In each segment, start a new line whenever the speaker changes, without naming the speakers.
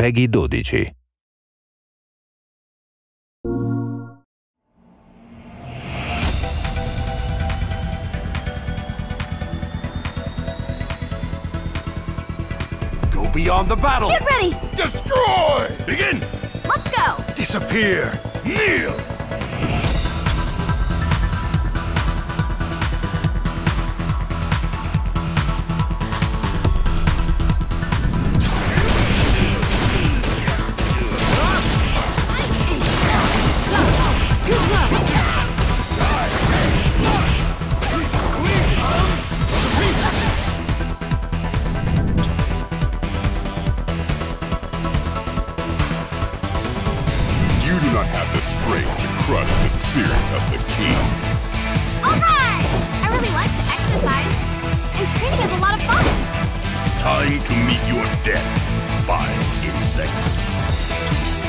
PEGI 12.
Go beyond the battle!
Get ready!
Destroy! Begin!
Let's go!
Disappear! Kneel!
Not have the strength to crush the spirit of the king.
Alright! I really like to exercise. And training is a lot of fun.
Time to meet your death, vile insect.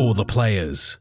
For the players.